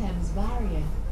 Thames barrier.